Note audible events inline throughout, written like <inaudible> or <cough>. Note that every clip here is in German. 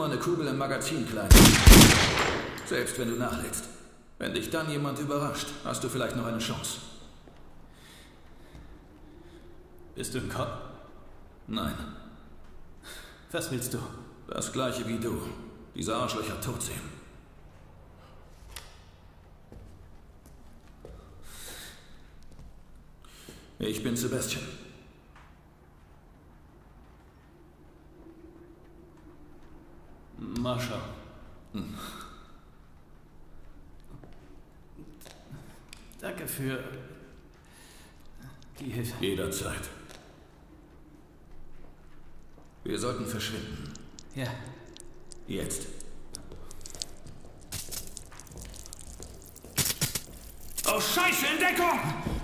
Immer eine Kugel im Magazin klein. Selbst wenn du nachlädst. Wenn dich dann jemand überrascht, hast du vielleicht noch eine Chance. Bist du ein Cop? Nein, Was willst du? das gleiche wie du. Diese Arschlöcher tot sehen. Ich bin Sebastian. Marsha. Danke für die Hilfe. Jederzeit. Wir sollten verschwinden. Ja. Jetzt. Oh Scheiße, in Deckung!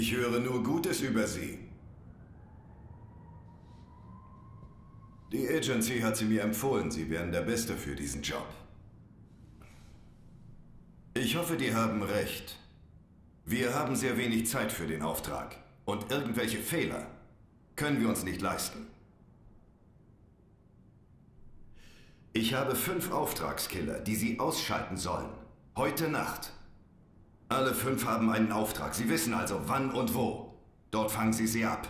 Ich höre nur Gutes über Sie. Die Agency hat Sie mir empfohlen. Sie wären der Beste für diesen Job. Ich hoffe, die haben recht. Wir haben sehr wenig Zeit für den Auftrag. Und irgendwelche Fehler können wir uns nicht leisten. Ich habe fünf Auftragskiller, die Sie ausschalten sollen. Heute Nacht. Alle fünf haben einen Auftrag. Sie wissen also, wann und wo. Dort fangen Sie sie ab.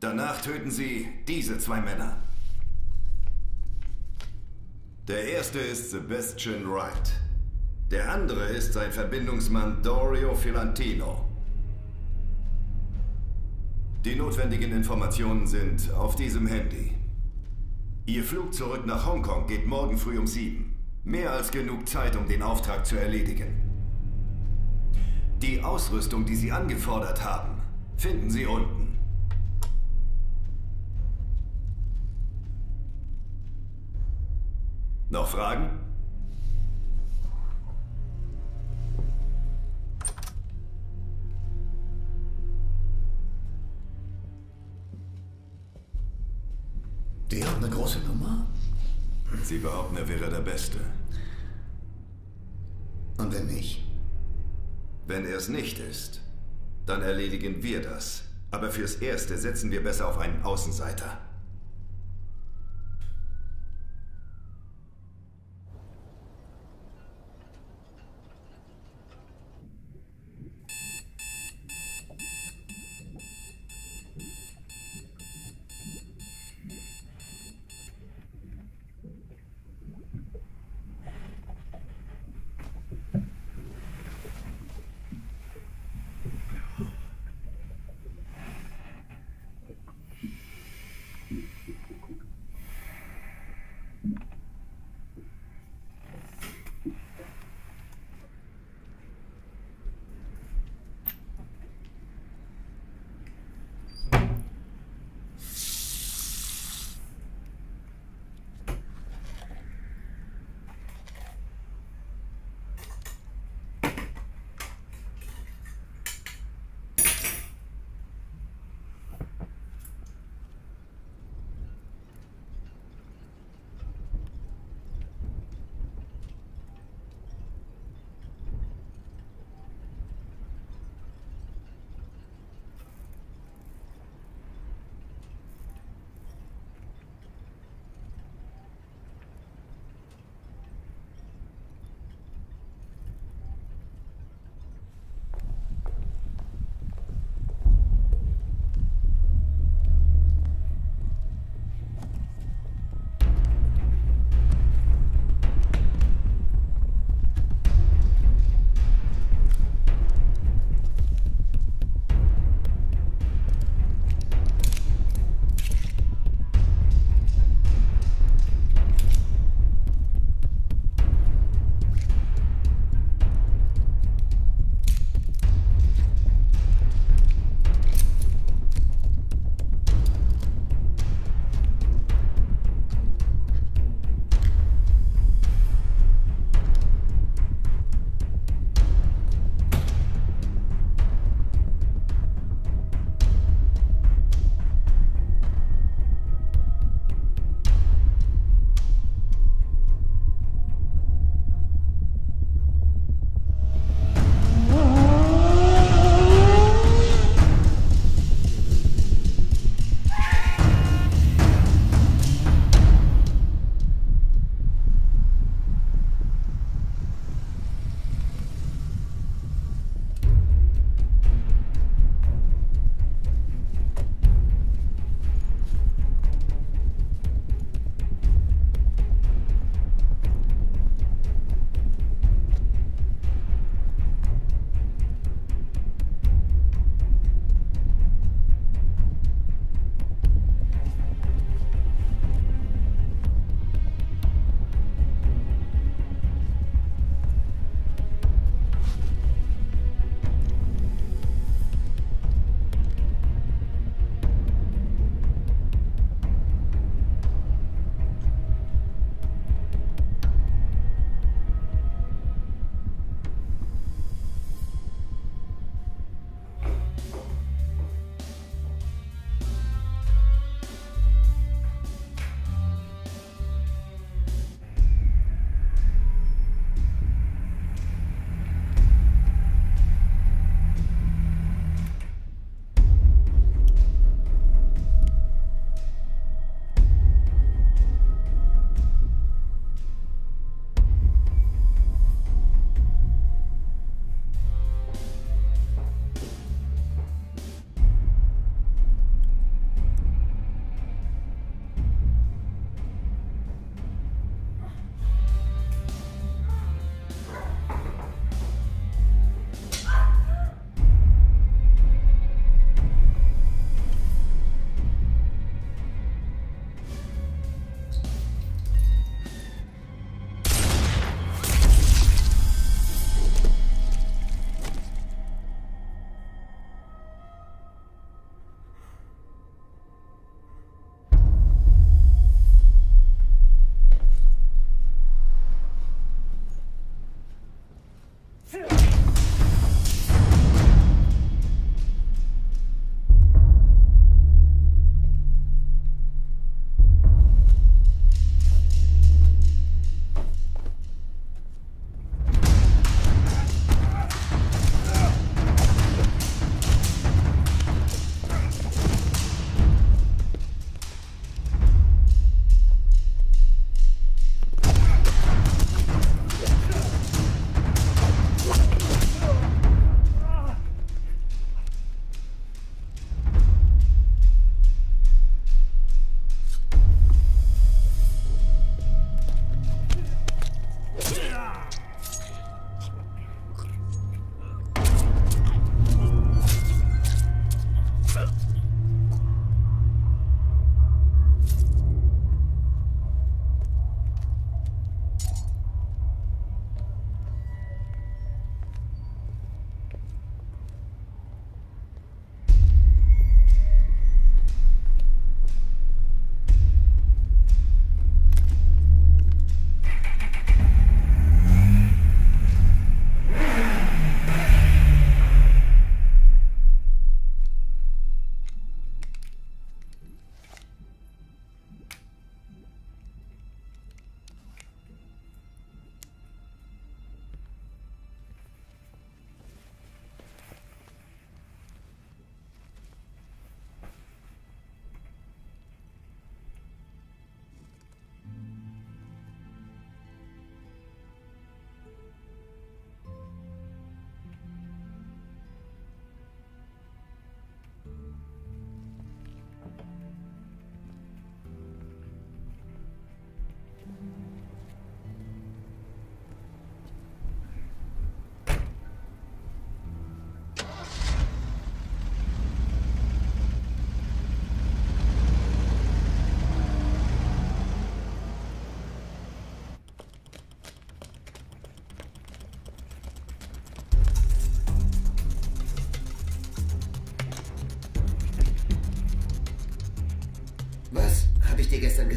Danach töten Sie diese zwei Männer. Der erste ist Sebastian Wright. Der andere ist sein Verbindungsmann Dorio Filantino. Die notwendigen Informationen sind auf diesem Handy. Ihr Flug zurück nach Hongkong geht morgen früh um sieben. Mehr als genug Zeit, um den Auftrag zu erledigen. Die Ausrüstung, die Sie angefordert haben, finden Sie unten. Noch Fragen? Die haben eine große Nummer. Sie behaupten, er wäre der Beste. Und wenn nicht? Wenn er es nicht ist, dann erledigen wir das. Aber fürs Erste setzen wir besser auf einen Außenseiter.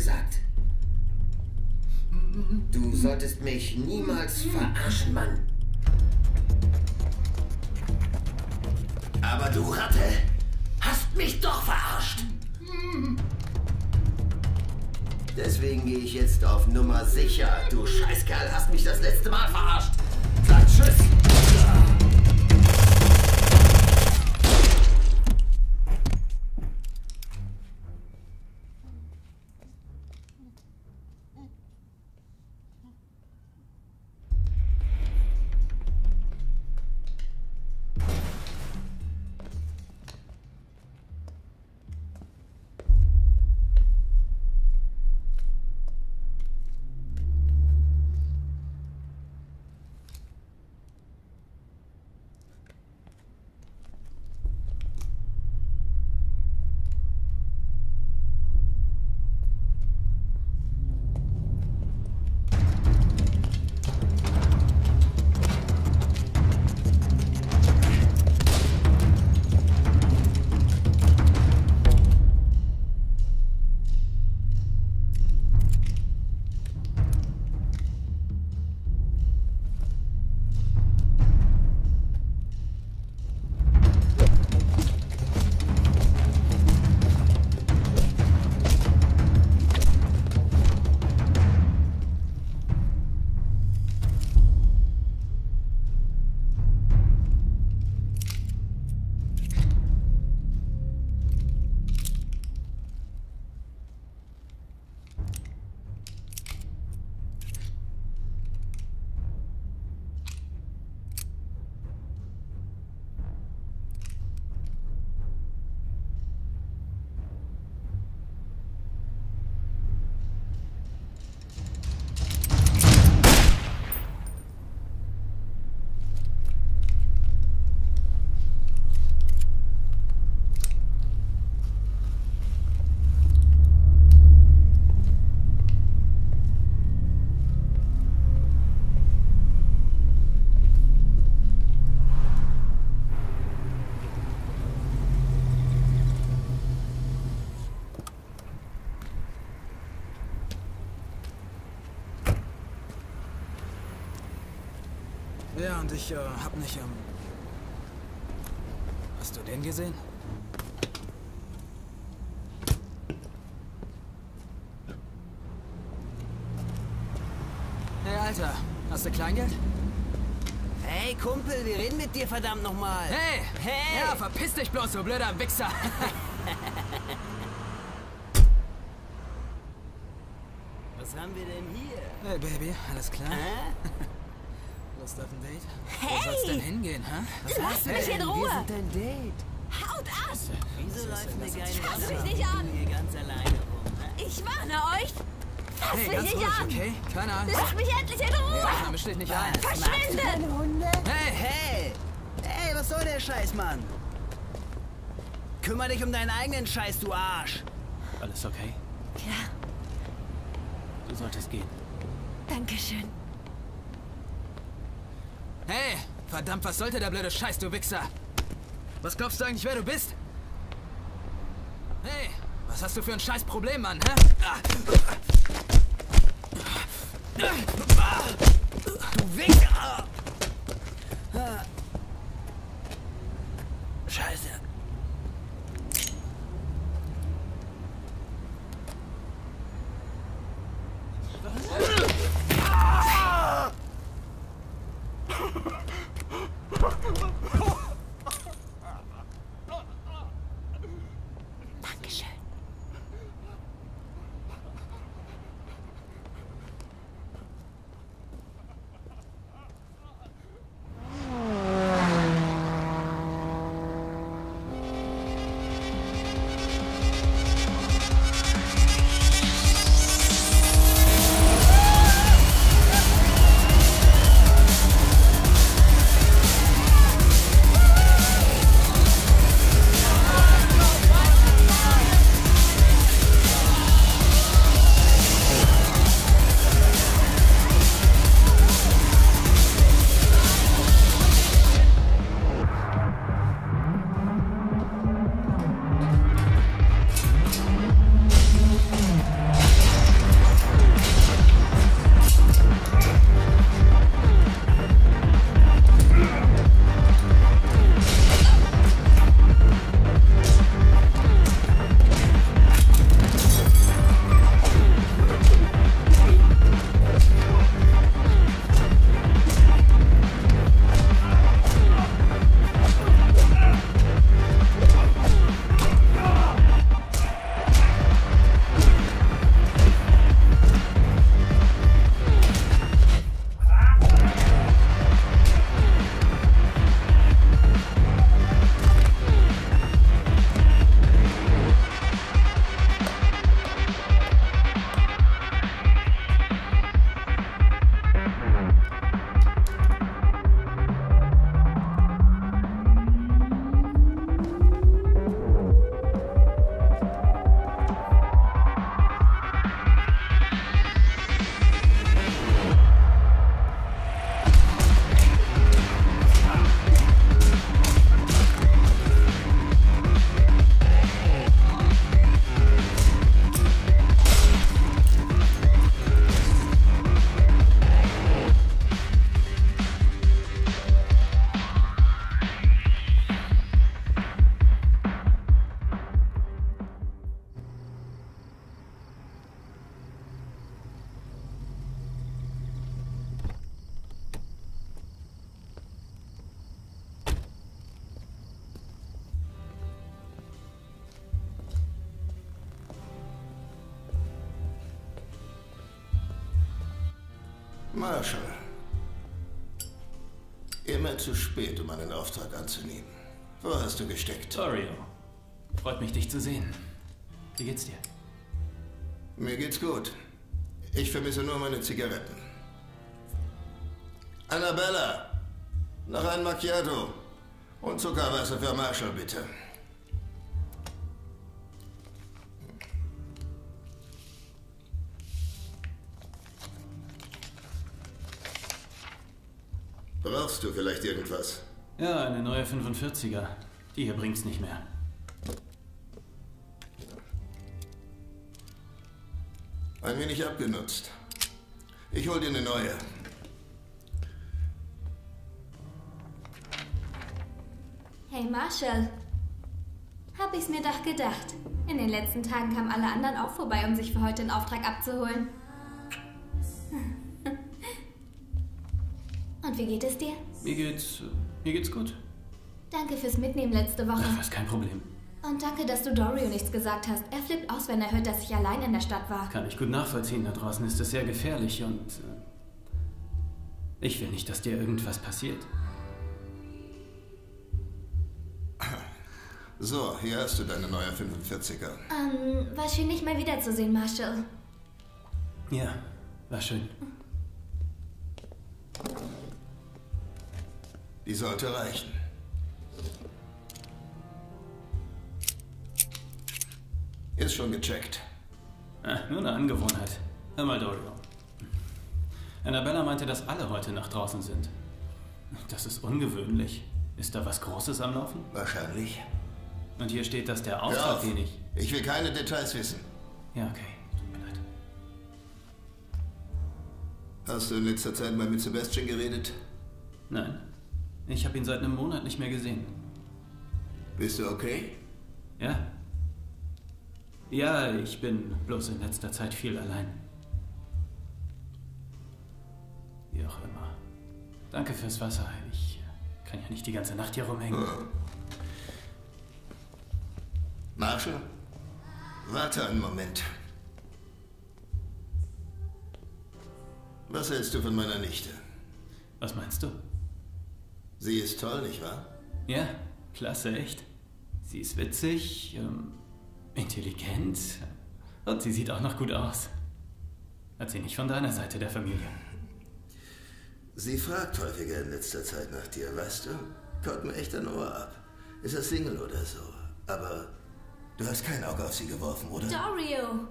Gesagt. Du solltest mich niemals verarschen, Mann. Aber du Ratte, hast mich doch verarscht. Deswegen gehe ich jetzt auf Nummer sicher. Du Scheißkerl hast mich das letzte Mal verarscht. Und ich äh, hab nicht, ähm... Hast du den gesehen? Hey, Alter, hast du Kleingeld? Hey, Kumpel, wir reden mit dir verdammt nochmal. Hey! Hey! Ja, verpiss dich bloß, du blöder Wichser! <laughs> Was haben wir denn hier? hey, Baby, alles klar? <laughs> Hä? Lust auf ein Date? Wo Hey! soll's denn hingehen, hä? Was Lass mich in Wir Ruhe! sind ein Date. Haut ab! Wieso läuft eine geile Fass mich nicht an! hier ganz alleine rum? hä? Ich warne euch! Fass Hey, mich ganz nicht ruhig, an! okay? Keine Angst. Lasst mich endlich in Ruhe! Ja, misch dich nicht ein. Verschwinde! Hey! Hey! Hey, was soll der Scheiß, Mann? Kümmer dich um deinen eigenen Scheiß, du Arsch! Alles okay? Ja, Du solltest gehen. danke schön. Hey! Verdammt, was sollte der blöde Scheiß, du Wichser? Was glaubst du eigentlich, wer du bist? Hey! Was hast du für ein scheiß Problem, Mann, hä? Du Wichser! Hast du gesteckt? Torio. Freut mich, dich zu sehen. Wie geht's dir? Mir geht's gut. Ich vermisse nur meine Zigaretten. Annabella, noch ein Macchiato. Und Zuckerwasser für Marshall, bitte. Brauchst du vielleicht irgendwas? Ja, eine neue 45er. Die hier bringt's nicht mehr. Ein wenig abgenutzt. Ich hol dir eine neue. Hey Marshall. Hab ich's mir doch gedacht. In den letzten Tagen kamen alle anderen auch vorbei, um sich für heute den Auftrag abzuholen. <laughs> Und wie geht es dir? Mir geht's. Mir geht's gut. Danke fürs Mitnehmen letzte Woche. Ach, was kein Problem. Und danke, dass du Dorio nichts gesagt hast. Er flippt aus, wenn er hört, dass ich allein in der Stadt war. Kann ich gut nachvollziehen. Da draußen ist es sehr gefährlich und. Äh, ich will nicht, dass dir irgendwas passiert. <clears throat> So, hier hast du deine neue 45er. Ähm, war schön, dich mal wiederzusehen, Marshall. Ja, war schön. Die sollte reichen. Ist schon gecheckt. Ah, nur eine Angewohnheit. Hör mal, Dorio. Annabella meinte, dass alle heute nach draußen sind. Das ist ungewöhnlich. Ist da was Großes am Laufen? Wahrscheinlich. Und hier steht, dass der Auftrag, auf. den ich. Ich will keine Details wissen. Ja, okay. Tut mir leid. Hast du in letzter Zeit mal mit Sebastian geredet? Nein. Ich habe ihn seit einem Monat nicht mehr gesehen. Bist du okay? Ja? Ja, ich bin bloß in letzter Zeit viel allein. Wie auch immer. Danke fürs Wasser. Ich kann ja nicht die ganze Nacht hier rumhängen. Marshall? Warte einen Moment. Was hältst du von meiner Nichte? Was meinst du? Sie ist toll, nicht wahr? Ja, klasse, echt. Sie ist witzig, ähm, intelligent und sie sieht auch noch gut aus. Hat sie nicht von deiner Seite der Familie? Sie fragt häufiger in letzter Zeit nach dir, weißt du? Kaut mir echt ein Ohr ab. Ist er Single oder so? Aber du hast kein Auge auf sie geworfen, oder? Dorio!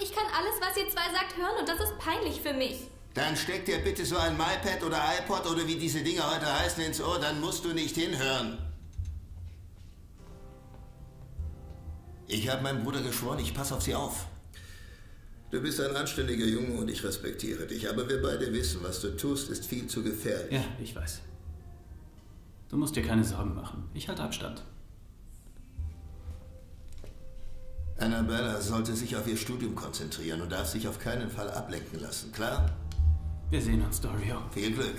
Ich kann alles, was ihr zwei sagt, hören und das ist peinlich für mich. Dann steck dir bitte so ein MyPad oder iPod oder wie diese Dinger heute heißen ins Ohr, dann musst du nicht hinhören. Ich habe meinem Bruder geschworen, ich pass auf sie auf. Du bist ein anständiger Junge und ich respektiere dich, aber wir beide wissen, was du tust, ist viel zu gefährlich. Ja, ich weiß. Du musst dir keine Sorgen machen. Ich halte Abstand. Annabella sollte sich auf ihr Studium konzentrieren und darf sich auf keinen Fall ablenken lassen, klar? Wir sehen uns, Dorio. Viel Glück.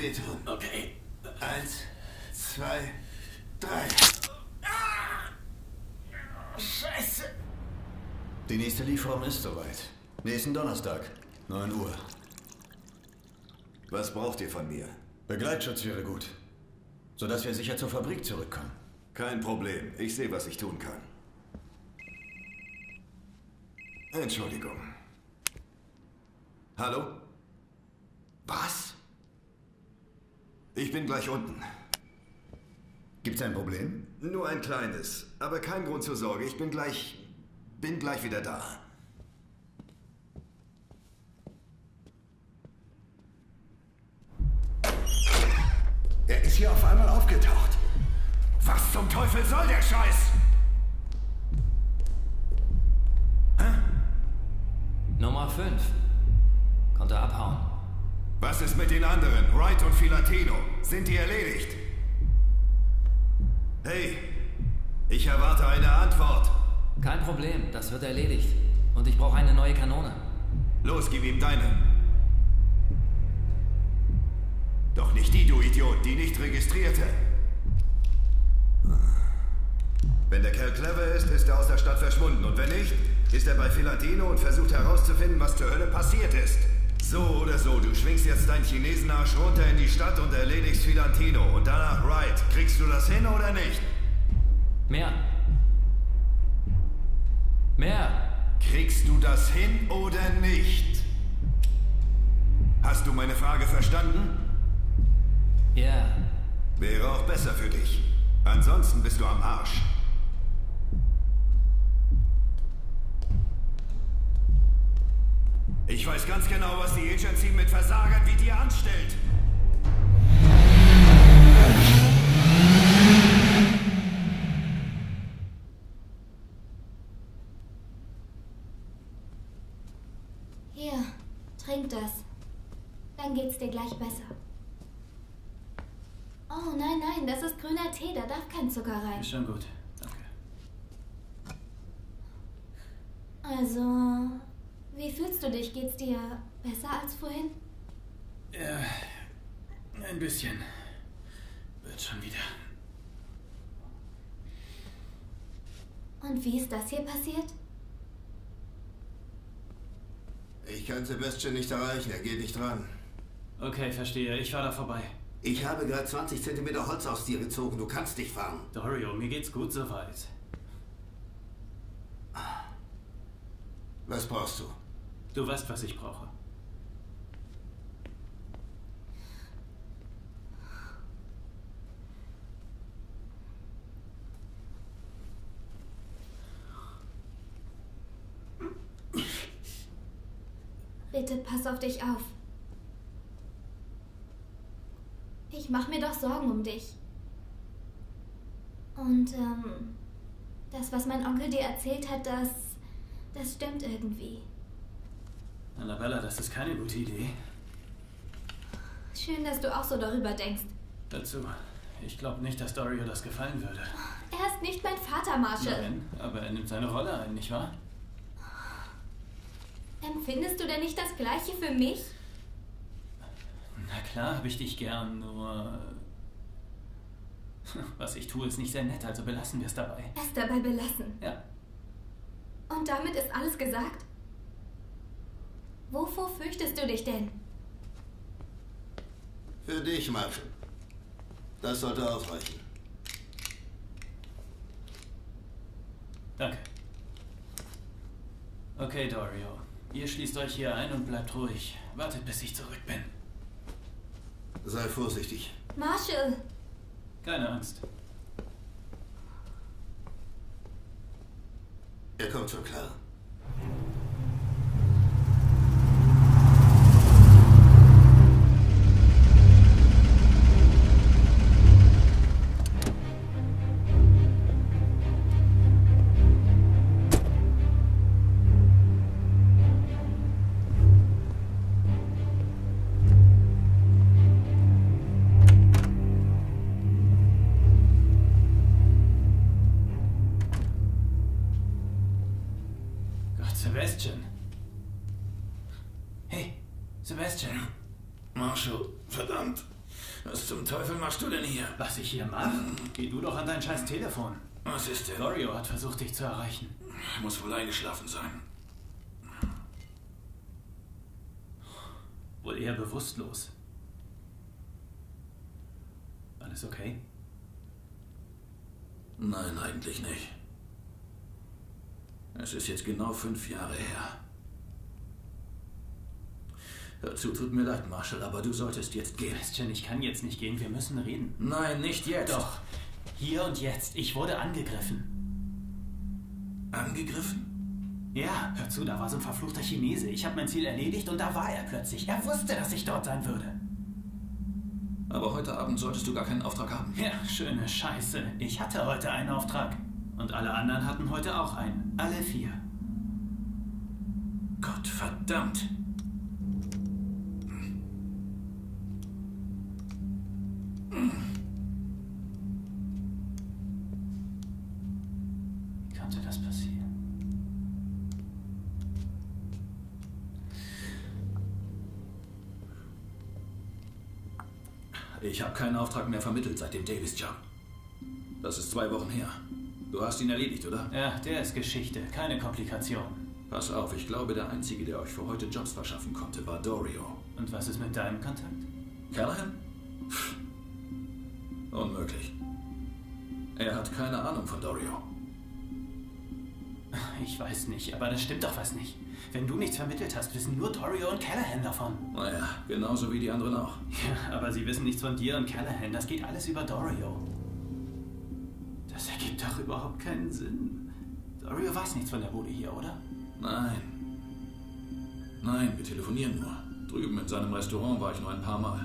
Wehtun. Okay. Eins, zwei, drei. Scheiße. Die nächste Lieferung ist soweit. Nächsten Donnerstag, 9 Uhr. Was braucht ihr von mir? Begleitschutz wäre gut. Sodass wir sicher zur Fabrik zurückkommen. Kein Problem. Ich sehe, was ich tun kann. Entschuldigung. Hallo? Was? Ich bin gleich unten. Gibt's ein Problem? Nur ein kleines, aber kein Grund zur Sorge. Ich bin gleich. bin gleich wieder da. Er ist hier auf einmal aufgetaucht. Was zum Teufel soll der Scheiß? Nummer 5. Konnte abhauen. Was ist mit den anderen? Wright und Filatino. Sind die erledigt? Hey, ich erwarte eine Antwort. Kein Problem, das wird erledigt. Und ich brauche eine neue Kanone. Los, gib ihm deine. Doch nicht die, du Idiot, die nicht registrierte. Wenn der Kerl clever ist, ist er aus der Stadt verschwunden. Und wenn nicht, ist er bei Filatino und versucht herauszufinden, was zur Hölle passiert ist. So oder so, du schwingst jetzt deinen Chinesenarsch runter in die Stadt und erledigst Filatino. Und danach Wright. Kriegst du das hin oder nicht? Mehr. Mehr. Kriegst du das hin oder nicht? Hast du meine Frage verstanden? Ja. Wäre auch besser für dich. Ansonsten bist du am Arsch. Weiß ganz genau, was die Agency mit Versagern wie dir anstellt. Hier, trink das. Dann geht's dir gleich besser. Oh nein, nein, das ist grüner Tee, da darf kein Zucker rein. Ist schon gut. Danke. Also, wie fühlst du dich? Geht's dir besser als vorhin? Ja, ein bisschen. Wird schon wieder. Und wie ist das hier passiert? Ich kann Sebastian nicht erreichen, er geht nicht dran. Okay, verstehe. Ich fahr da vorbei. Ich habe gerade 20 Zentimeter Holz aus dir gezogen, du kannst dich fahren. Dorio, mir geht's gut soweit. Was brauchst du? Du weißt, was ich brauche. Bitte pass auf dich auf. Ich mache mir doch Sorgen um dich. Und ähm, das, was mein Onkel dir erzählt hat, das, das stimmt irgendwie. Annabella, das ist keine gute Idee. Schön, dass du auch so darüber denkst. Dazu, ich glaube nicht, dass Dorio das gefallen würde. Er ist nicht mein Vater, Marshall. Nein, aber er nimmt seine Rolle ein, nicht wahr? Empfindest du denn nicht das Gleiche für mich? Na klar, habe ich dich gern, nur. Was ich tue, ist nicht sehr nett, also belassen wir es dabei. Es dabei belassen. Ja. Und damit ist alles gesagt? Wovor fürchtest du dich denn? Für dich, Marshall. Das sollte ausreichen. Danke. Okay, Dorio. Ihr schließt euch hier ein und bleibt ruhig. Wartet, bis ich zurück bin. Sei vorsichtig. Marshall! Keine Angst. Er kommt schon klar. Was ich hier mache? Geh du doch an dein scheiß Telefon. Was ist denn? Dorio hat versucht, dich zu erreichen. Muss wohl eingeschlafen sein. Wohl eher bewusstlos. Alles okay? Nein, eigentlich nicht. Es ist jetzt genau fünf Jahre her. Hör zu, tut mir leid, Marshall, aber du solltest jetzt gehen. Sebastian, ich kann jetzt nicht gehen. Wir müssen reden. Nein, nicht jetzt. Doch. Hier und jetzt. Ich wurde angegriffen. Angegriffen? Ja, hör zu, da war so ein verfluchter Chinese. Ich habe mein Ziel erledigt und da war er plötzlich. Er wusste, dass ich dort sein würde. Aber heute Abend solltest du gar keinen Auftrag haben. Ja, schöne Scheiße. Ich hatte heute einen Auftrag. Und alle anderen hatten heute auch einen. Alle vier. Gott verdammt. Wie konnte das passieren? Ich habe keinen Auftrag mehr vermittelt seit dem Davis-Job. Das ist zwei Wochen her. Du hast ihn erledigt, oder? Ja, der ist Geschichte. Keine Komplikation. Pass auf, ich glaube, der Einzige, der euch für heute Jobs verschaffen konnte, war Dorio. Und was ist mit deinem Kontakt? Callahan? Pff. Unmöglich. Er hat keine Ahnung von Dorio. Ich weiß nicht, aber das stimmt doch was nicht. Wenn du nichts vermittelt hast, wissen nur Dorio und Callahan davon. Naja, genauso wie die anderen auch. Ja, aber sie wissen nichts von dir und Callahan. Das geht alles über Dorio. Das ergibt doch überhaupt keinen Sinn. Dorio weiß nichts von der Bude hier, oder? Nein. Nein, wir telefonieren nur. Drüben in seinem Restaurant war ich nur ein paar Mal.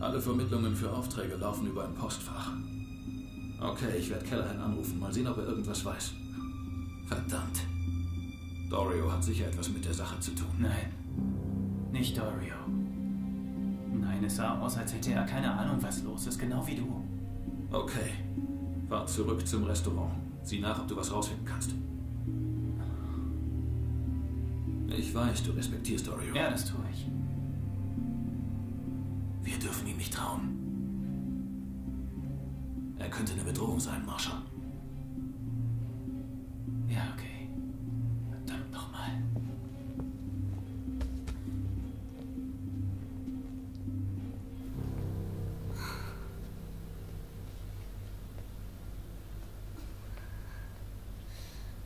Alle Vermittlungen für Aufträge laufen über ein Postfach. Okay, ich werde Callahan anrufen. Mal sehen, ob er irgendwas weiß. Verdammt. Dorio hat sicher etwas mit der Sache zu tun. Nein. Nicht Dorio. Nein, es sah aus, als hätte er keine Ahnung, was los ist. Genau wie du. Okay. Fahr zurück zum Restaurant. Sieh nach, ob du was rausfinden kannst. Ich weiß, du respektierst Dorio. Ja, das tue ich. Wir dürfen ihm nicht trauen. Er könnte eine Bedrohung sein, Marshall. Ja, okay. Verdammt nochmal.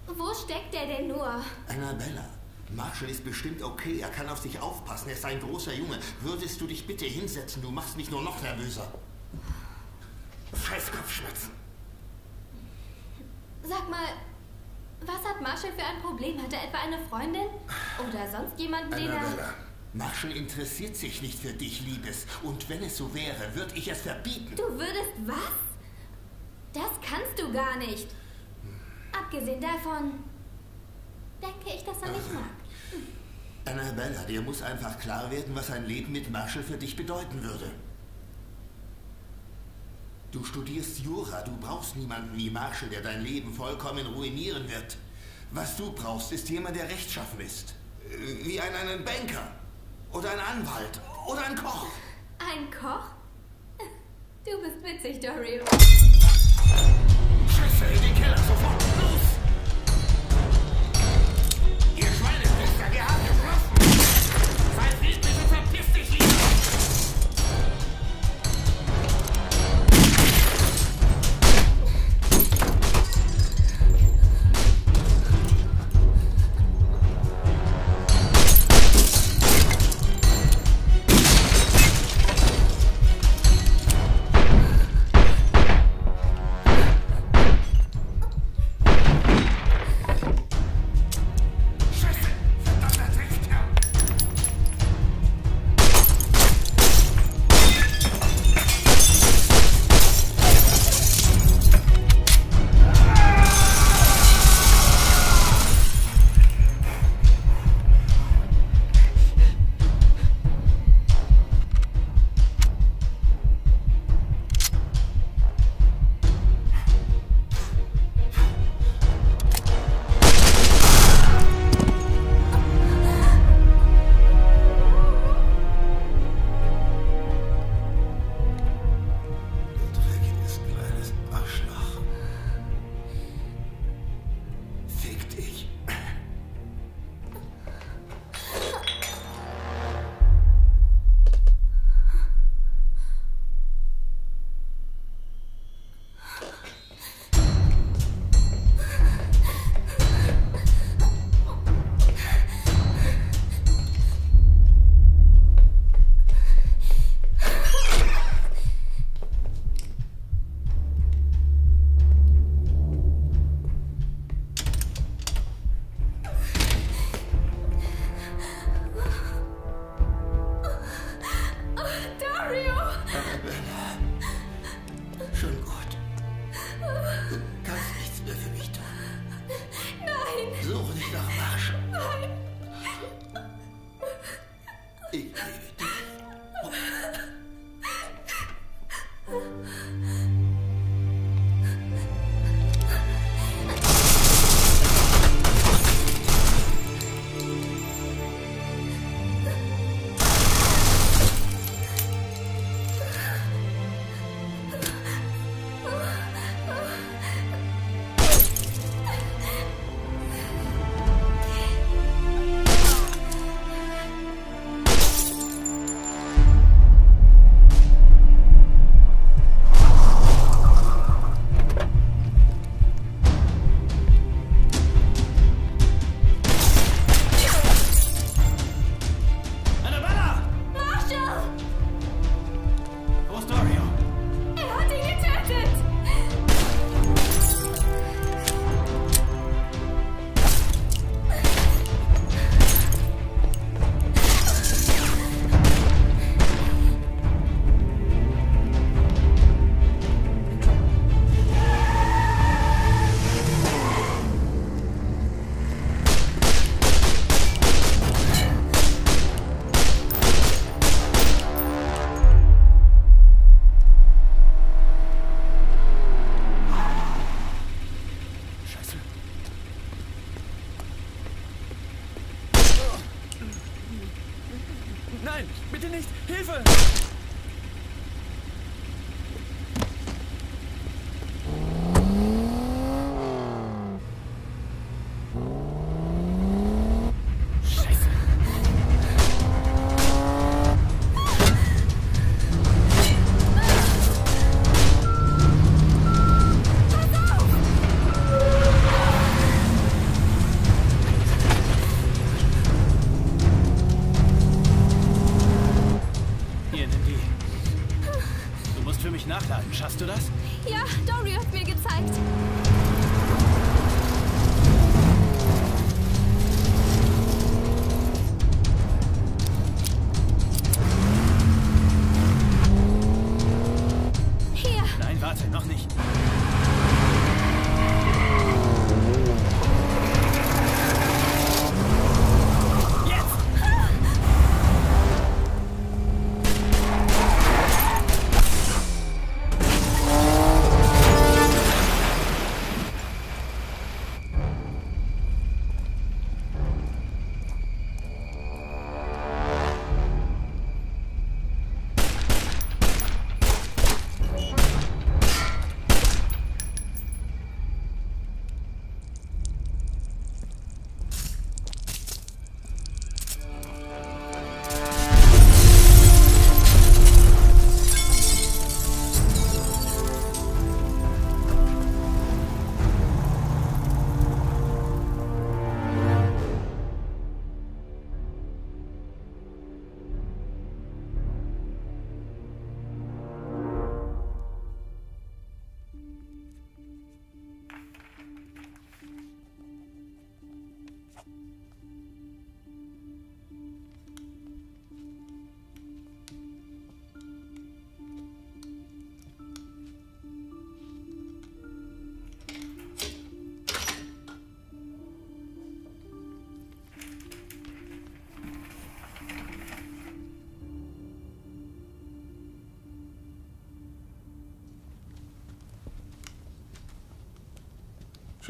Wo steckt der denn nur? Annabella, Marshall ist bestimmt okay. Er kann auf sich aufpassen. Er ist ein großer Junge. Würdest du dich bitte hinsetzen? Du machst mich nur noch nervöser. Scheiß Kopfschmerzen. Sag mal, was hat Marshall für ein Problem? Hat er etwa eine Freundin? Oder sonst jemanden, den er... Annabella, Marshall interessiert sich nicht für dich, Liebes. Und wenn es so wäre, würde ich es verbieten. Du würdest was? Das kannst du gar nicht. Abgesehen davon denke ich, dass er mich mag. Annabella, dir muss einfach klar werden, was ein Leben mit Marshall für dich bedeuten würde. Du studierst Jura, du brauchst niemanden wie Marshall, der dein Leben vollkommen ruinieren wird. Was du brauchst, ist jemand, der rechtschaffen ist. Wie ein, einen Banker. Oder ein Anwalt. Oder ein Koch. Ein Koch? Du bist witzig, Dorio. Scheiße, in den Keller, sofort,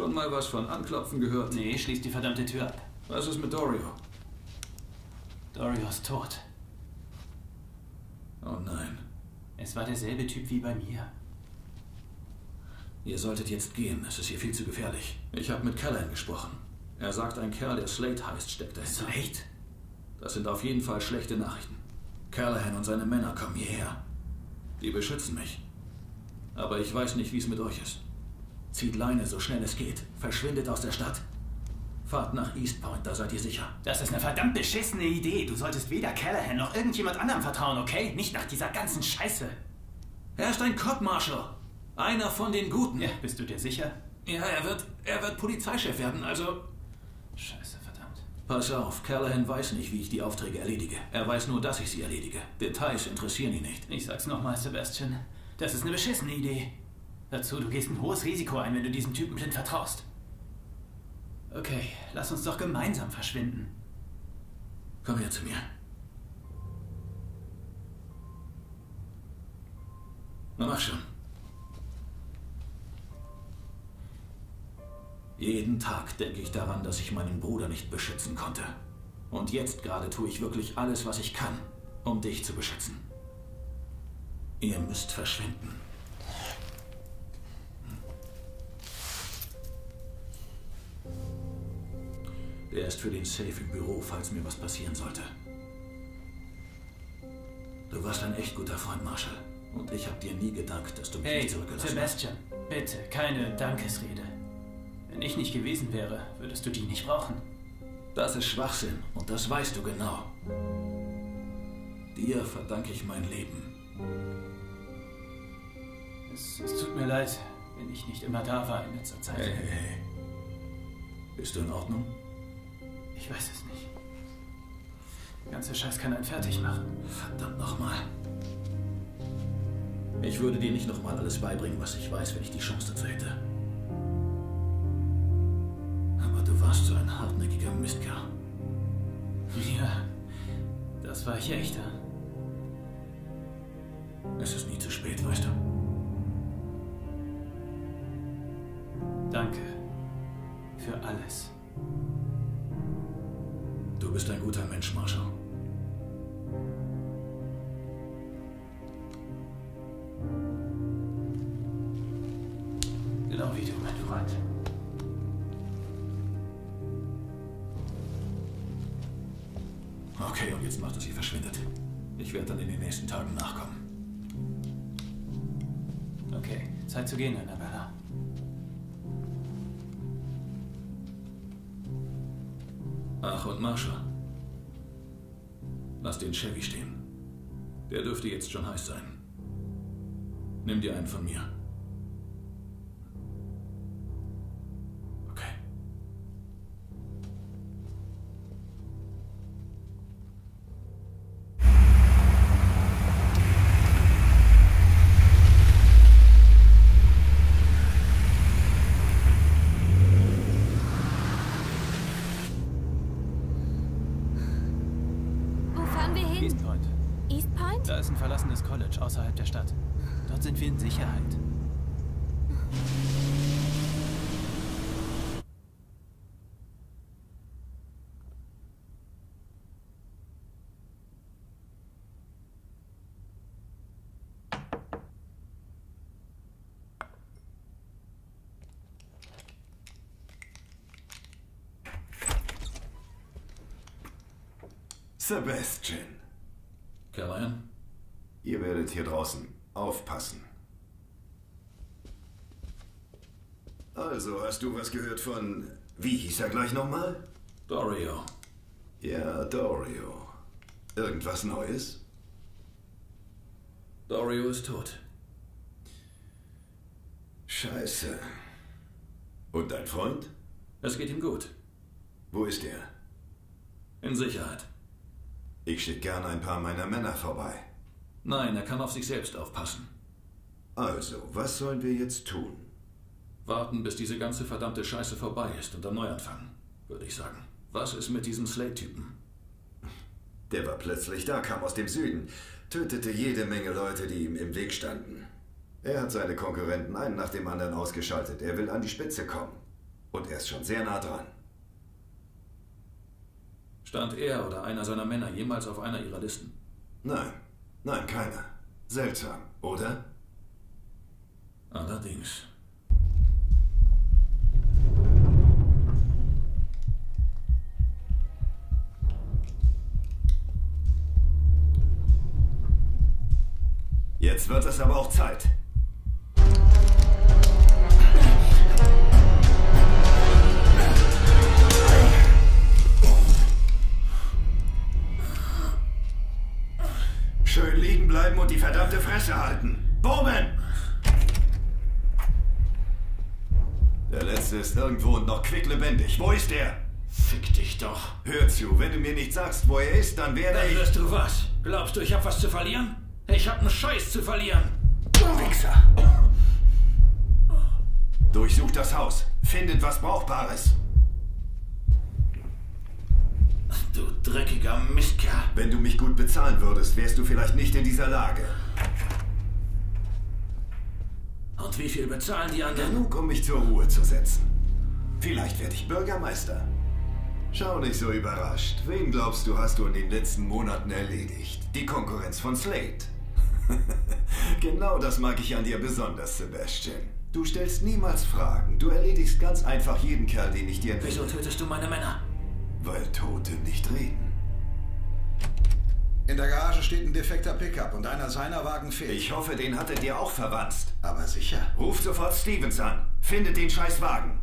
Schon mal was von Anklopfen gehört? Nee, schließ die verdammte Tür ab. Was ist mit Dorio? Dario ist tot. Oh nein. Es war derselbe Typ wie bei mir. Ihr solltet jetzt gehen. Es ist hier viel zu gefährlich. Ich habe mit Callahan gesprochen. Er sagt, ein Kerl, der Slate heißt, steckt dahinter. Slate? Das sind auf jeden Fall schlechte Nachrichten. Callahan und seine Männer kommen hierher. Die beschützen mich. Aber ich weiß nicht, wie es mit euch ist. Zieht Leine so schnell es geht. Verschwindet aus der Stadt. Fahrt nach East Point, da seid ihr sicher. Das ist eine verdammt beschissene Idee. Du solltest weder Callahan noch irgendjemand anderem vertrauen, okay? Nicht nach dieser ganzen Scheiße. Er ist ein Cop, Marshall. Einer von den Guten. Ja, bist du dir sicher? Ja, er wird, er wird Polizeichef werden, also... Scheiße, verdammt. Pass auf, Callahan weiß nicht, wie ich die Aufträge erledige. Er weiß nur, dass ich sie erledige. Details interessieren ihn nicht. Ich sag's nochmal, Sebastian. Das ist eine beschissene Idee. Dazu, du gehst ein hohes Risiko ein, wenn du diesem Typen blind vertraust. Okay, lass uns doch gemeinsam verschwinden. Komm her zu mir. Na mach schon. Jeden Tag denke ich daran, dass ich meinen Bruder nicht beschützen konnte. Und jetzt gerade tue ich wirklich alles, was ich kann, um dich zu beschützen. Ihr müsst verschwinden. Der ist für den Safe im Büro, falls mir was passieren sollte. Du warst ein echt guter Freund, Marshall. Und ich habe dir nie gedankt, dass du mich Hey, nicht zurückgelassen Sebastian, bitte, keine Dankesrede. Wenn ich nicht gewesen wäre, würdest du die nicht brauchen. hast. Das ist Schwachsinn und das weißt du genau. Dir verdanke ich mein Leben. Es, es tut mir leid, wenn ich nicht immer da war in letzter Zeit. Hey, hey, hey. Bist du in Ordnung? Ich weiß es nicht. Der ganze Scheiß kann einen fertig machen. Verdammt nochmal. Ich würde dir nicht nochmal alles beibringen, was ich weiß, wenn ich die Chance dazu hätte. Aber du warst so ein hartnäckiger Mistkerl. Ja, das war ich echter. Es ist nie zu spät, weißt du. Danke für alles. Du bist ein guter Mensch, Marshall. Genau wie du, mein Freund. Okay, und jetzt macht, dass sie verschwindet. Ich werde dann in den nächsten Tagen nachkommen. Okay, Zeit zu gehen, Annabella. Ach, und Marshall. Lass den Chevy stehen. Der dürfte jetzt schon heiß sein. Nimm dir einen von mir. Sebastian, Caroline? ihr werdet hier draußen aufpassen. Also, hast du was gehört von... Wie hieß er gleich nochmal? Dorio. Ja, Dorio. Irgendwas Neues? Dorio ist tot. Scheiße. Und dein Freund? Es geht ihm gut. Wo ist er? In Sicherheit. Ich schicke gerne ein paar meiner Männer vorbei. Nein, er kann auf sich selbst aufpassen. Also, was sollen wir jetzt tun? Warten, bis diese ganze verdammte Scheiße vorbei ist und dann neu anfangen, würde ich sagen. Was ist mit diesem Slate-Typen? Der war plötzlich da, kam aus dem Süden, tötete jede Menge Leute, die ihm im Weg standen. Er hat seine Konkurrenten einen nach dem anderen ausgeschaltet. Er will an die Spitze kommen. Und er ist schon sehr nah dran. Stand er oder einer seiner Männer jemals auf einer ihrer Listen? Nein, nein, keiner. Seltsam, oder? Allerdings. Jetzt wird es aber auch Zeit. Schön liegen bleiben und die verdammte Fresse halten. Bowman! Der letzte ist irgendwo und noch quicklebendig. Wo ist er? Fick dich doch. Hör zu, wenn du mir nicht sagst, wo er ist, dann werde Dann ich... wirst du was? Glaubst du, ich hab was zu verlieren? Ich hab einen Scheiß zu verlieren. Wichser! Durchsucht das Haus. Findet was Brauchbares. Du dreckiger Mistkerl. Wenn du mich gut bezahlen würdest, wärst du vielleicht nicht in dieser Lage. Und wie viel bezahlen die anderen? Genug, um mich zur Ruhe zu setzen. Vielleicht werde ich Bürgermeister. Schau nicht so überrascht. Wen glaubst du, hast du in den letzten Monaten erledigt? Die Konkurrenz von Slate. <laughs> genau das mag ich an dir besonders, Sebastian. Du stellst niemals Fragen. Du erledigst ganz einfach jeden Kerl, den ich dir... Wieso tötest du meine Männer? Weil Tote nicht reden. In der Garage steht ein defekter Pickup und einer seiner Wagen fehlt. Ich hoffe, den hattet ihr auch verwanzt. Aber sicher. Ruft sofort Stevens an. Findet den scheiß Wagen.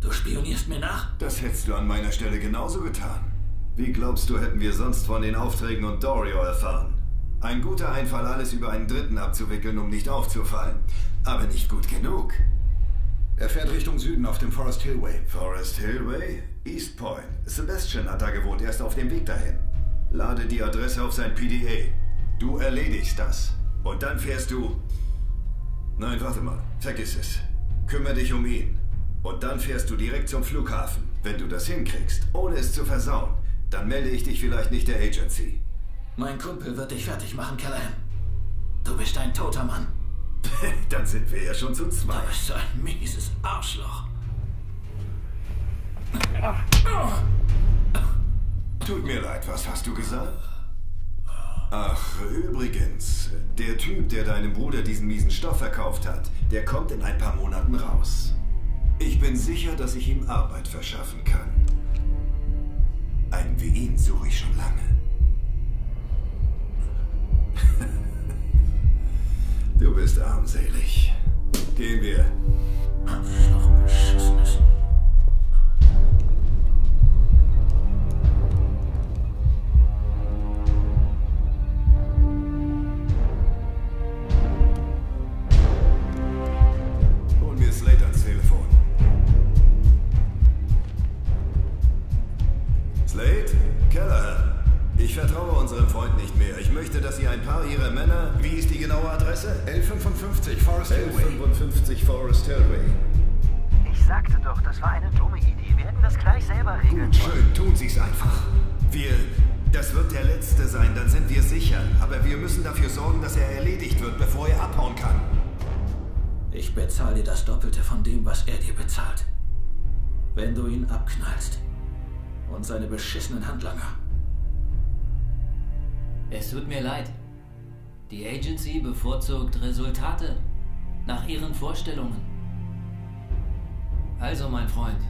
Du spionierst mir nach? Das hättest du an meiner Stelle genauso getan. Wie glaubst du, hätten wir sonst von den Aufträgen und Dorio erfahren? Ein guter Einfall, alles über einen Dritten abzuwickeln, um nicht aufzufallen. Aber nicht gut genug. Er fährt Richtung Süden auf dem Forest Hillway. Forest Hillway? East Point. Sebastian hat da gewohnt, er ist auf dem Weg dahin. Lade die Adresse auf sein PDA. Du erledigst das. Und dann fährst du... Nein, warte mal. Vergiss es. Kümmere dich um ihn. Und dann fährst du direkt zum Flughafen. Wenn du das hinkriegst, ohne es zu versauen, dann melde ich dich vielleicht nicht der Agency. Mein Kumpel wird dich fertig machen, Callahan. Du bist ein toter Mann. <laughs> dann sind wir ja schon zu zweit. Du bist ein mieses Arschloch. Tut mir leid, was hast du gesagt? Ach, übrigens, der Typ, der deinem Bruder diesen miesen Stoff verkauft hat, der kommt in ein paar Monaten raus. Ich bin sicher, dass ich ihm Arbeit verschaffen kann. Einen wie ihn suche ich schon lange. <laughs> du bist armselig. Gehen wir. Arschloch Wenn du ihn abknallst. Und seine beschissenen Handlanger. Es tut mir leid. Die Agency bevorzugt Resultate nach ihren Vorstellungen. Also, mein Freund,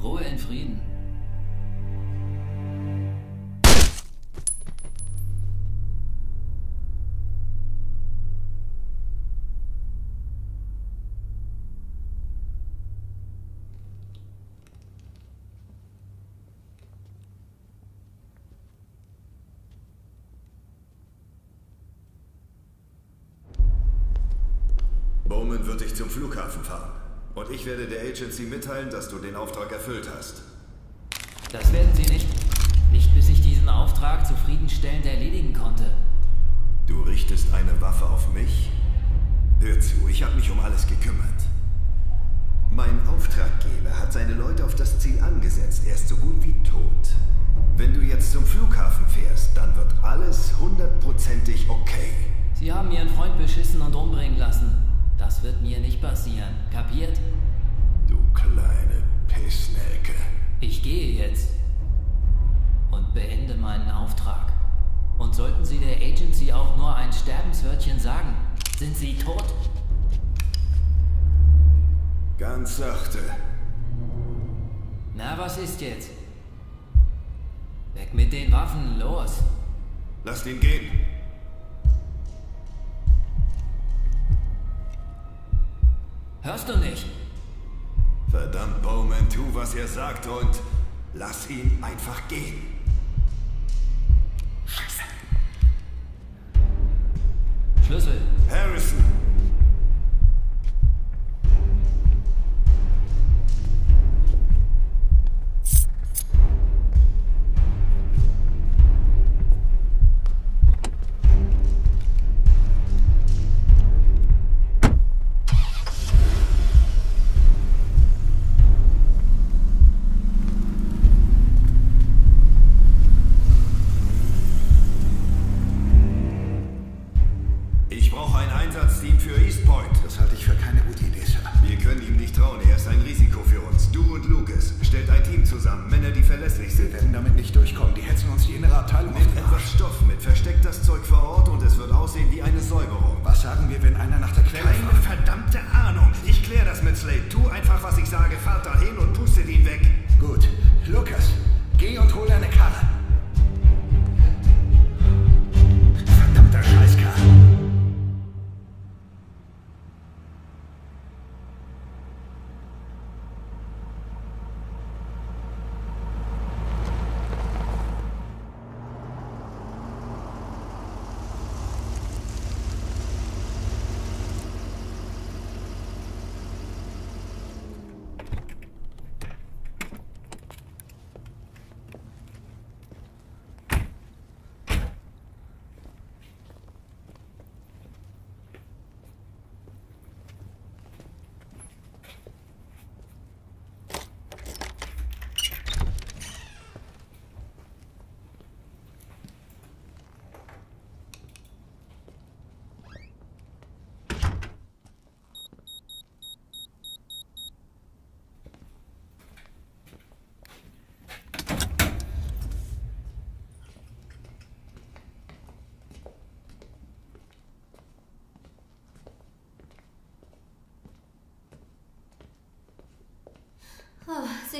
Ruhe in Frieden. Und ich werde der Agency mitteilen, dass du den Auftrag erfüllt hast. Das werden Sie nicht. Nicht bis ich diesen Auftrag zufriedenstellend erledigen konnte. Du richtest eine Waffe auf mich? Hör zu, ich habe mich um alles gekümmert. Mein Auftraggeber hat seine Leute auf das Ziel angesetzt. Er ist so gut wie tot. Wenn du jetzt zum Flughafen fährst, dann wird alles hundertprozentig okay. Sie haben Ihren Freund beschissen und umbringen lassen. Das wird mir nicht passieren. Kapiert? Kleine Pissnelke. Ich gehe jetzt. Und beende meinen Auftrag. Und sollten Sie der Agency auch nur ein Sterbenswörtchen sagen, sind Sie tot? Ganz sachte. Na, was ist jetzt? Weg mit den Waffen, los! Lass ihn gehen. Hörst du nicht? Verdammt, Bowman, tu, was er sagt und lass ihn einfach gehen.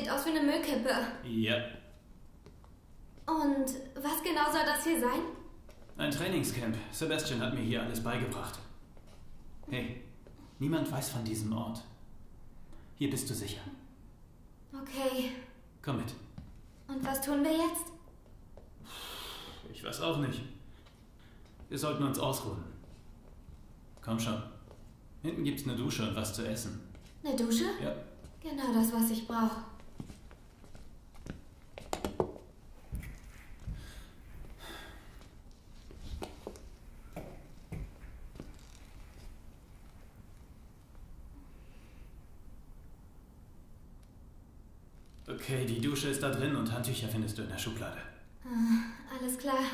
Sieht aus wie eine Müllkippe. Ja. Und was genau soll das hier sein? Ein Trainingscamp. Sebastian hat mir hier alles beigebracht. Hey, niemand weiß von diesem Ort. Hier bist du sicher. Okay. Komm mit. Und was tun wir jetzt? Ich weiß auch nicht. Wir sollten uns ausruhen. Komm schon. Hinten gibt's eine Dusche und was zu essen. Eine Dusche? Ja. Genau das, was ich brauche. Okay, die Dusche ist da drin und Handtücher findest du in der Schublade. Ah, alles klar.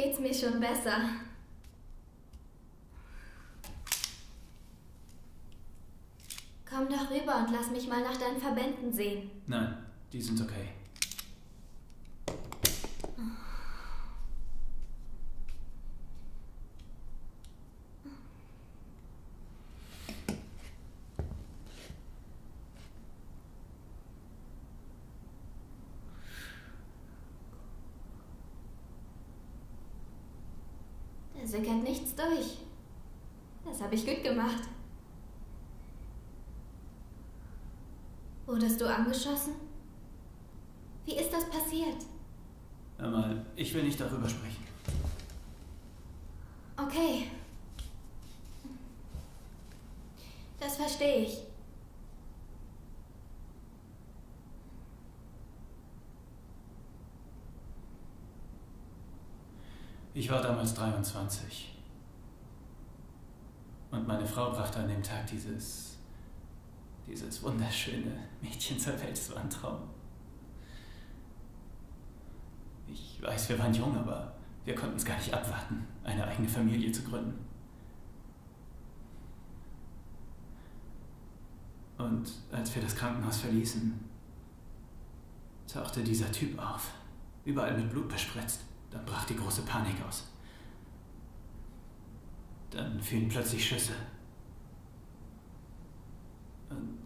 Geht's mir schon besser. Komm doch rüber und lass mich mal nach deinen Verbänden sehen. Nein, die sind okay. Da sickert nichts durch. Das habe ich gut gemacht. Wurdest du angeschossen? Wie ist das passiert? Hör mal, ich will nicht darüber sprechen. Okay. Das verstehe ich. Ich war damals 23. Und meine Frau brachte an dem Tag dieses. Dieses wunderschöne Mädchen zur Welt. Es war ein Traum. Ich weiß, wir waren jung, aber wir konnten es gar nicht abwarten, eine eigene Familie zu gründen. Und als wir das Krankenhaus verließen, tauchte dieser Typ auf, überall mit Blut bespritzt. Dann brach die große Panik aus. Dann fielen plötzlich Schüsse. Und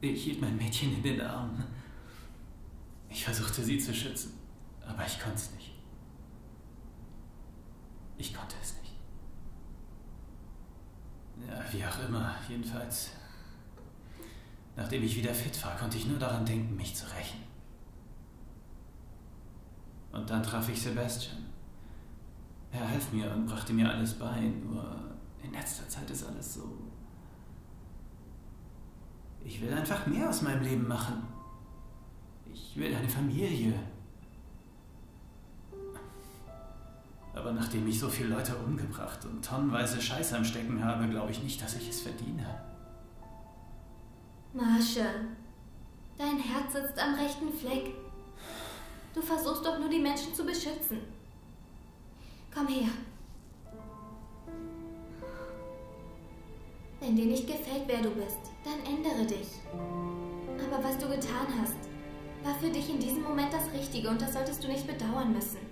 ich hielt mein Mädchen in den Armen. Ich versuchte sie zu schützen, aber ich konnte es nicht. Ich konnte es nicht. Ja, wie auch immer. Jedenfalls. Nachdem ich wieder fit war, konnte ich nur daran denken, mich zu rächen. Und dann traf ich Sebastian. Er half mir und brachte mir alles bei, nur in letzter Zeit ist alles so. Ich will einfach mehr aus meinem Leben machen. Ich will eine Familie. Aber nachdem ich so viele Leute umgebracht und tonnenweise Scheiße am Stecken habe, glaube ich nicht, dass ich es verdiene. Marshall, dein Herz sitzt am rechten Fleck. Du versuchst doch nur die Menschen zu beschützen. Komm her. Wenn dir nicht gefällt, wer du bist, dann ändere dich. Aber was du getan hast, war für dich in diesem Moment das Richtige und das solltest du nicht bedauern müssen.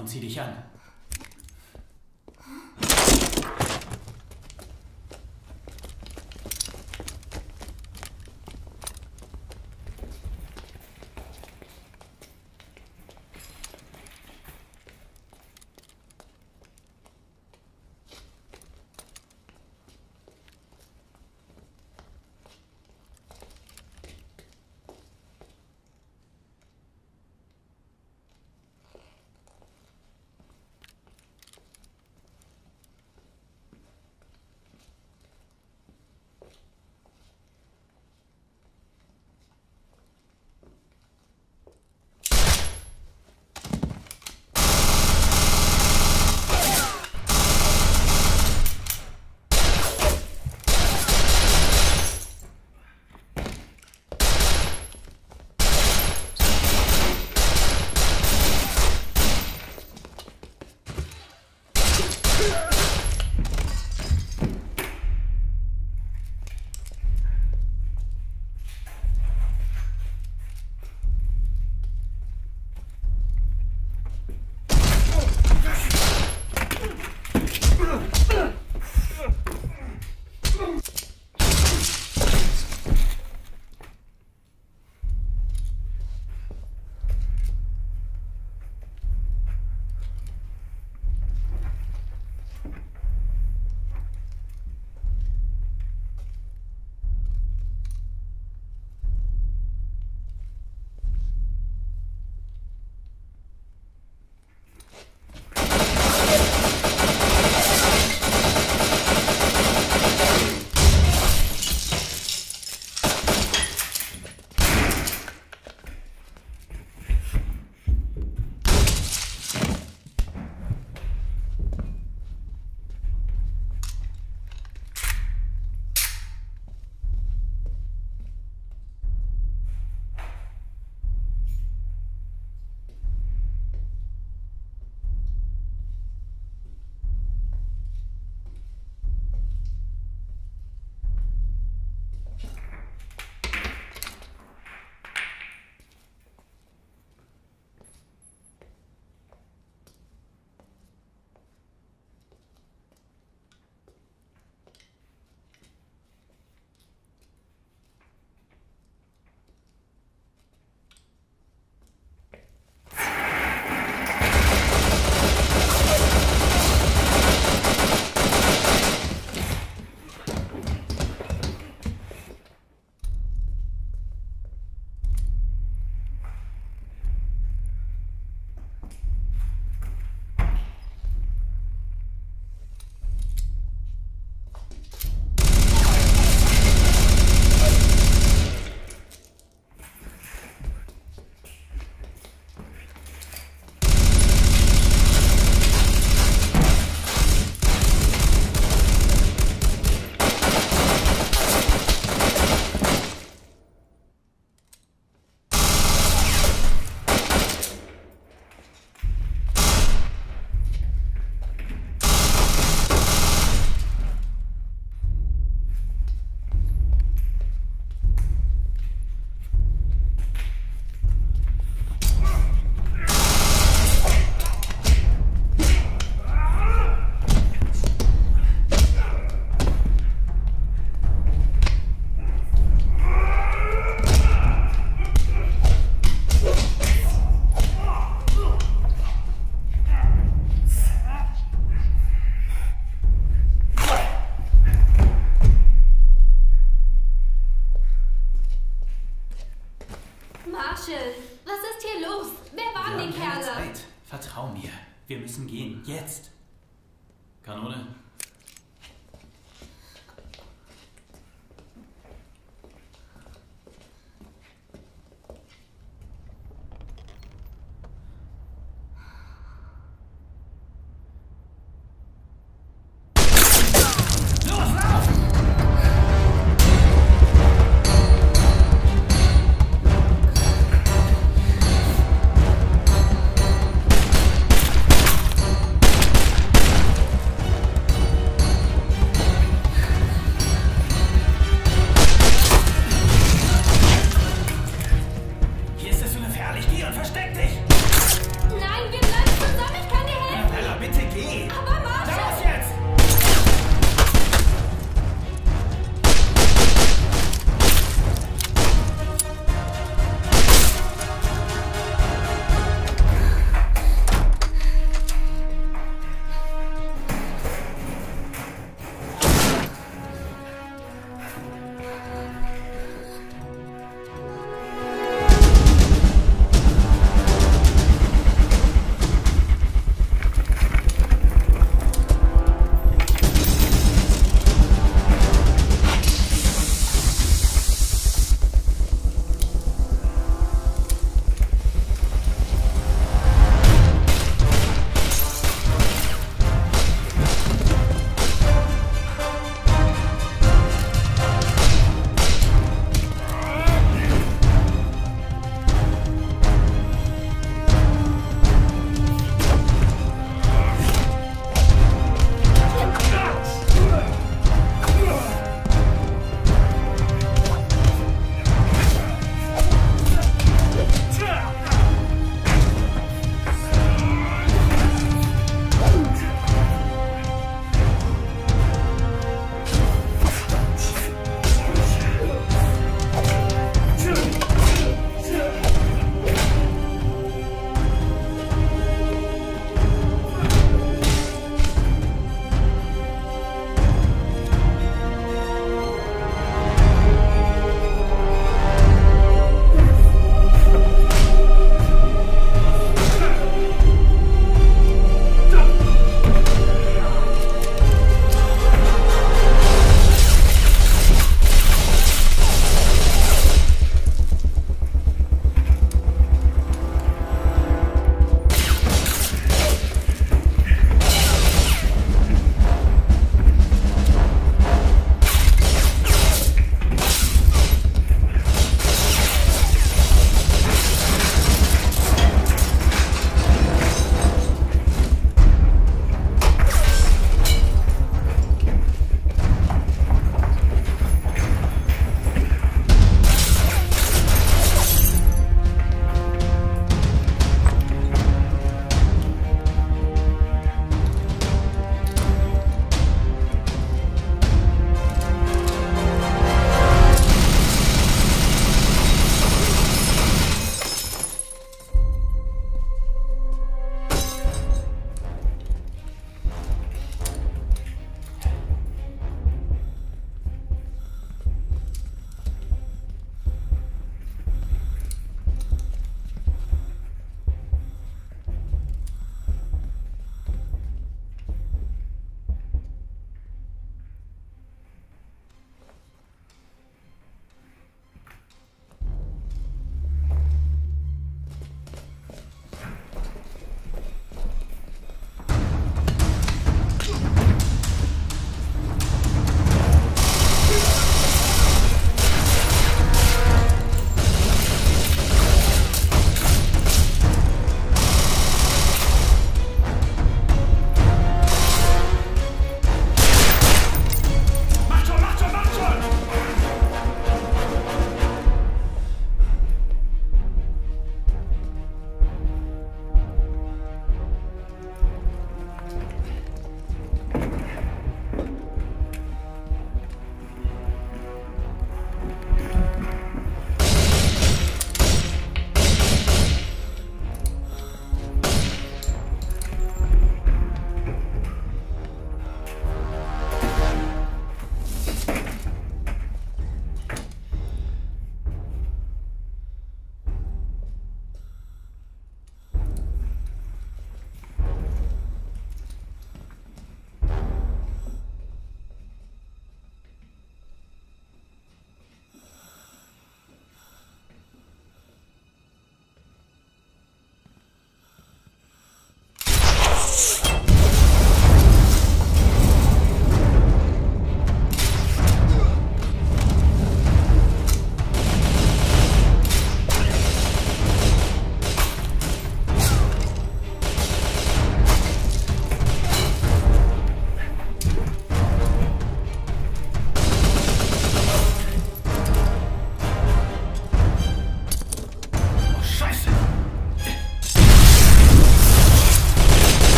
Und zieh dich an.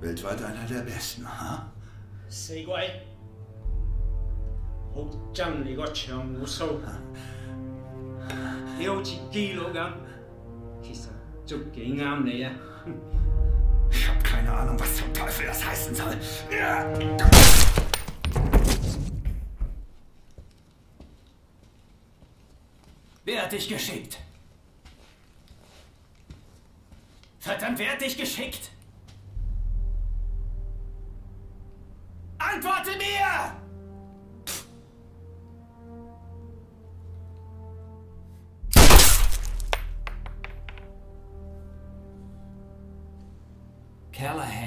Weltweit einer der besten, ha? Ich hab keine Ahnung, was zum Teufel das heißen soll. Wer hat dich geschickt? Verdammt, wer hat dich geschickt? Callahan.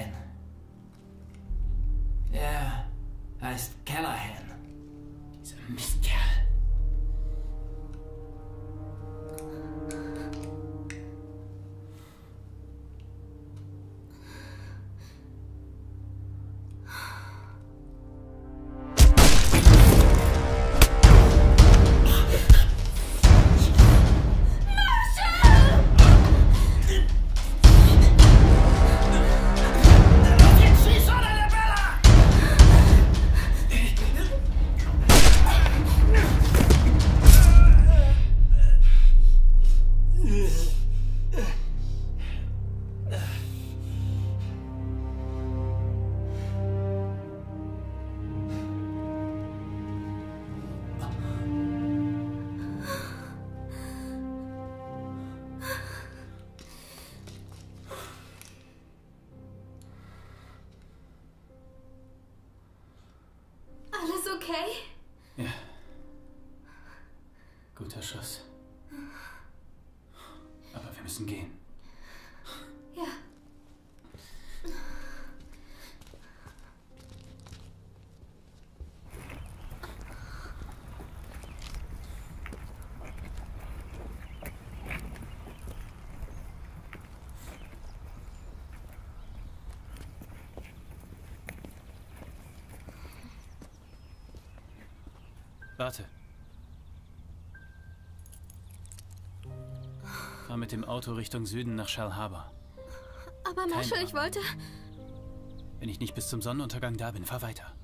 Fahr mit dem Auto Richtung Süden nach Shell Harbor. Aber Marshall, ich wollte. Wenn ich nicht bis zum Sonnenuntergang da bin, fahr weiter.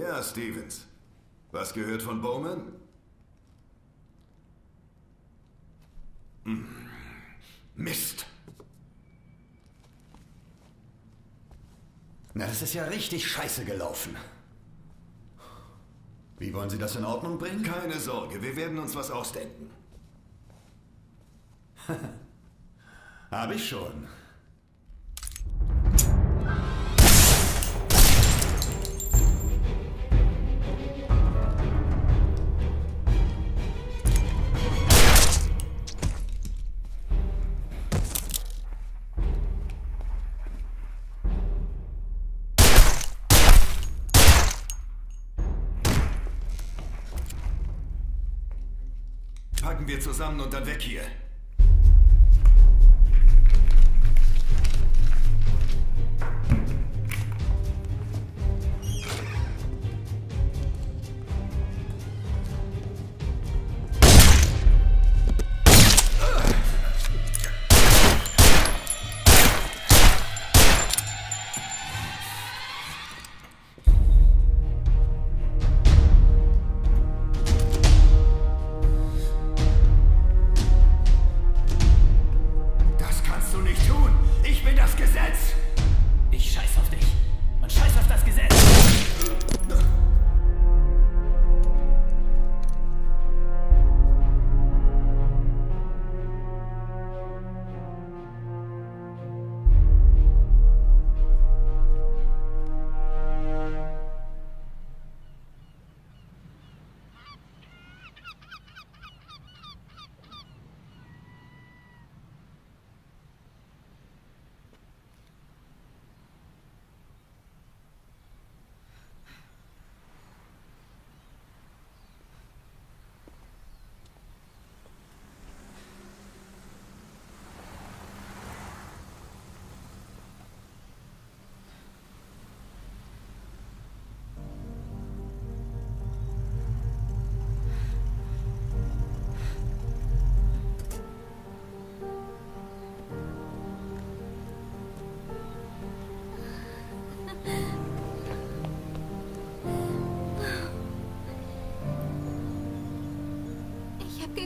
Ja, Stevens. Was gehört von Bowman? Hm. Mist. Na, das ist ja richtig scheiße gelaufen. Wie wollen Sie das in Ordnung bringen? Keine Sorge, wir werden uns was ausdenken. <laughs> Hab ich schon. Zusammen und dann weg hier.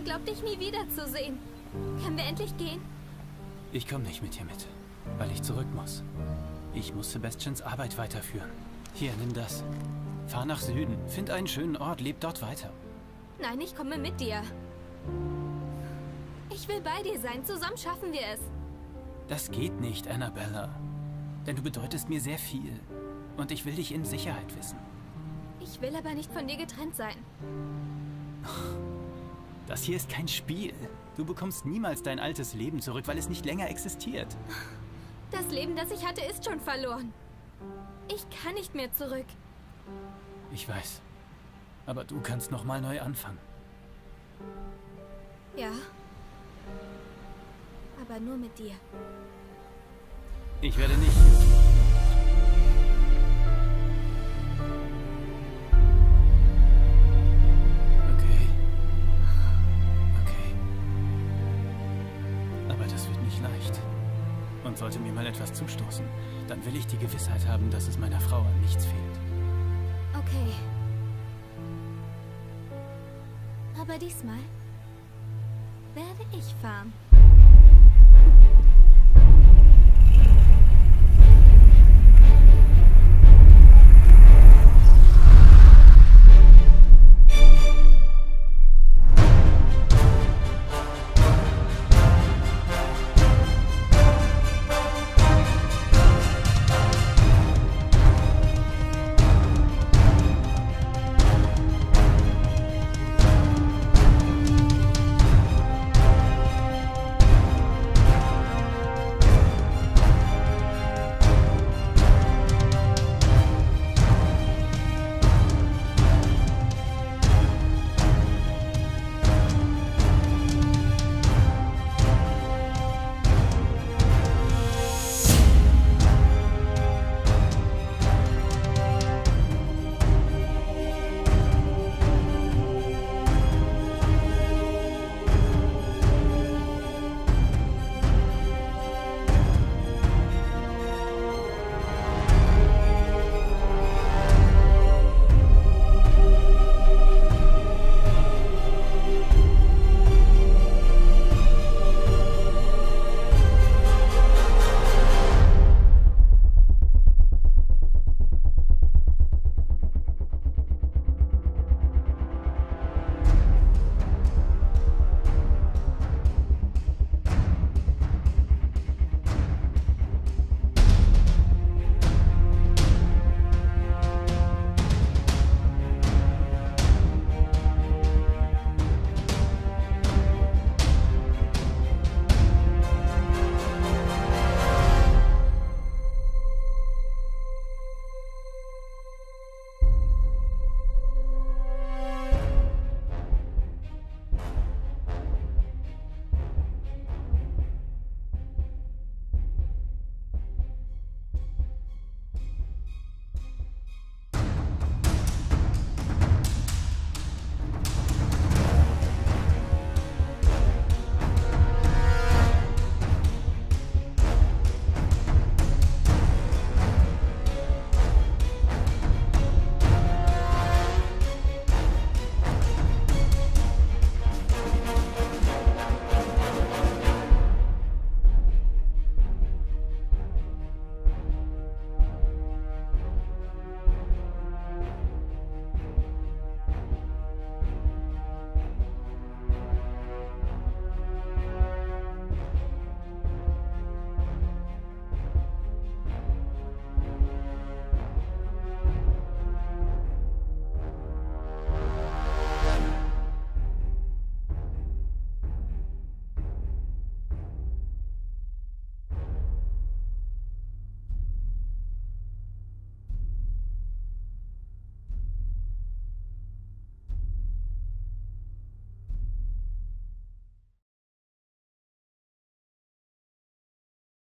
Geglaubt, dich nie wiederzusehen. Können wir endlich gehen? Ich komme nicht mit dir mit, weil ich zurück muss. Ich muss Sebastians Arbeit weiterführen. Hier, nimm das. Fahr nach Süden, find einen schönen Ort, leb dort weiter. Nein, ich komme mit dir. Ich will bei dir sein. Zusammen schaffen wir es. Das geht nicht, Annabella. Denn du bedeutest mir sehr viel. Und ich will dich in Sicherheit wissen. Ich will aber nicht von dir getrennt sein. <laughs> Das hier ist kein Spiel. Du bekommst niemals dein altes Leben zurück, weil es nicht länger existiert. Das Leben, das ich hatte, ist schon verloren. Ich kann nicht mehr zurück. Ich weiß. Aber du kannst noch mal neu anfangen. Ja. Aber nur mit dir. Ich werde nicht. Sollte mir mal etwas zustoßen, dann will ich die Gewissheit haben, dass es meiner Frau an nichts fehlt. Okay. Aber diesmal werde ich fahren.